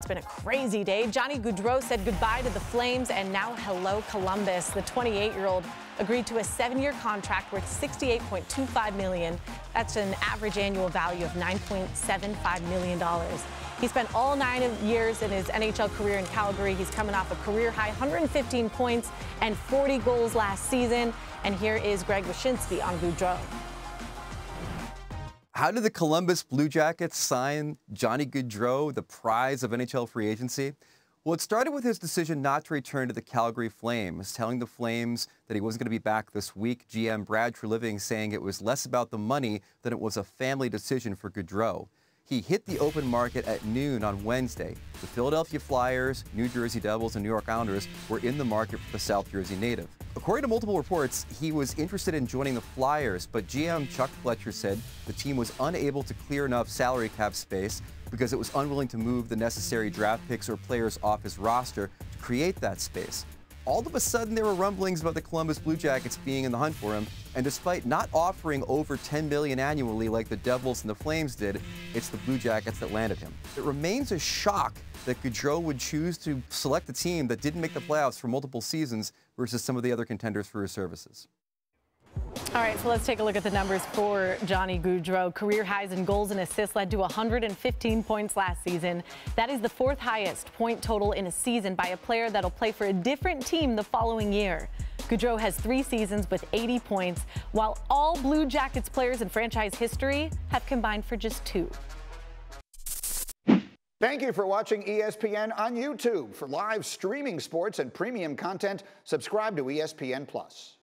It's been a crazy day. Johnny Gaudreau said goodbye to the Flames and now hello Columbus. The 28-year-old agreed to a seven-year contract worth 68.25 million. That's an average annual value of $9.75 million. He spent all nine years in his NHL career in Calgary. He's coming off a career high 115 points and 40 goals last season. And here is Greg Wyshynski on Gaudreau. How did the Columbus Blue Jackets sign Johnny Gaudreau, the prize of NHL free agency? Well, it started with his decision not to return to the Calgary Flames, telling the Flames that he wasn't going to be back this week. GM Brad Treliving saying it was less about the money than it was a family decision for Gaudreau. He hit the open market at noon on Wednesday. The Philadelphia Flyers, New Jersey Devils, and New York Islanders were in the market for the South Jersey native. According to multiple reports, he was interested in joining the Flyers, but GM Chuck Fletcher said the team was unable to clear enough salary cap space because it was unwilling to move the necessary draft picks or players off his roster to create that space all of a sudden there were rumblings about the Columbus Blue Jackets being in the hunt for him. And despite not offering over 10 million annually like the Devils and the Flames did, it's the Blue Jackets that landed him. It remains a shock that Gaudreau would choose to select a team that didn't make the playoffs for multiple seasons versus some of the other contenders for his services. All right, so let's take a look at the numbers for Johnny Gaudreau. Career highs in goals and assists led to 115 points last season. That is the fourth highest point total in a season by a player that'll play for a different team the following year. Gaudreau has three seasons with 80 points, while all Blue Jackets players in franchise history have combined for just two. Thank you for watching ESPN on YouTube. For live streaming sports and premium content, subscribe to ESPN Plus.